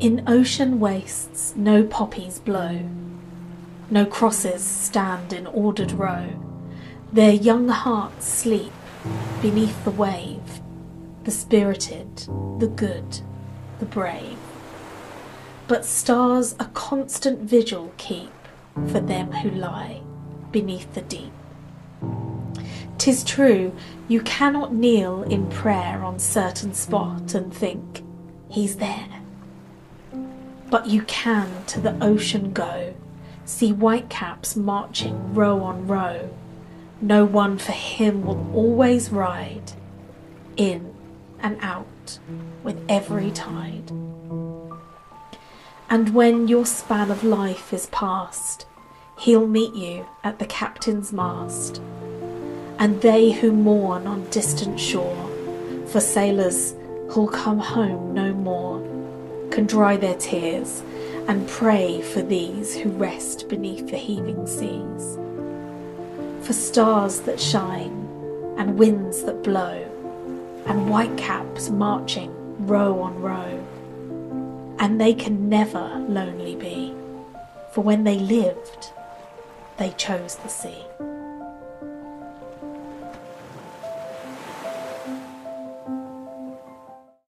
In ocean wastes no poppies blow, no crosses stand in ordered row. Their young hearts sleep beneath the wave, the spirited, the good, the brave. But stars a constant vigil keep for them who lie beneath the deep. 'Tis true, you cannot kneel in prayer on certain spot and think, He's there. But you can to the ocean go, see whitecaps marching row on row. No one for him will always ride, in and out with every tide. And when your span of life is past, he'll meet you at the captain's mast and they who mourn on distant shore for sailors who'll come home no more can dry their tears and pray for these who rest beneath the heaving seas. For stars that shine and winds that blow and whitecaps marching row on row. And they can never lonely be, for when they lived, they chose the sea.